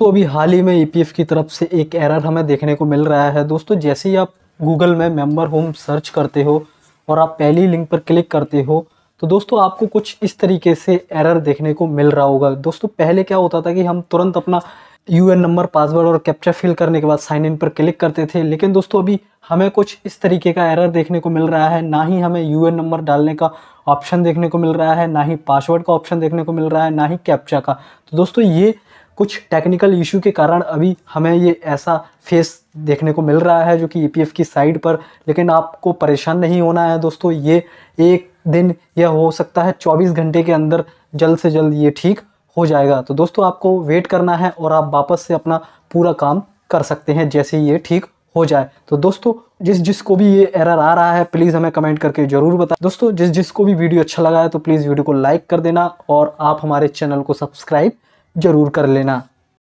दोस्तों, अभी हाल ही में ईपीएफ की तरफ़ से एक एरर हमें देखने को मिल रहा है। दोस्तों, जैसे ही आप गूगल में मेंबर होम सर्च करते हो और आप पहली लिंक पर क्लिक करते हो तो दोस्तों, आपको कुछ इस तरीके से एरर देखने को मिल रहा होगा। दोस्तों, पहले क्या होता था कि हम तुरंत अपना यूएन नंबर पासवर्ड और कैप्चा फिल करने के बाद साइन इन पर क्लिक करते थे, लेकिन दोस्तों, अभी हमें कुछ इस तरीके का एरर देखने को मिल रहा है। ना ही हमें यूएन नंबर डालने का ऑप्शन देखने को मिल रहा है, ना ही पासवर्ड का ऑप्शन देखने को मिल रहा है, ना ही कैप्चा का। तो दोस्तों, ये कुछ टेक्निकल इशू के कारण अभी हमें ये ऐसा फेस देखने को मिल रहा है जो कि ई की साइड पर, लेकिन आपको परेशान नहीं होना है दोस्तों, ये एक दिन यह हो सकता है 24 घंटे के अंदर जल्द से जल्द ये ठीक हो जाएगा। तो दोस्तों, आपको वेट करना है और आप वापस से अपना पूरा काम कर सकते हैं जैसे ये ठीक हो जाए। तो दोस्तों, जिस जिसको भी ये एरर आ रहा है प्लीज़ हमें कमेंट करके ज़रूर बताएँ। दोस्तों, जिस जिसको भी वीडियो अच्छा लगा है तो प्लीज़ वीडियो को लाइक कर देना और आप हमारे चैनल को सब्सक्राइब ज़रूर कर लेना।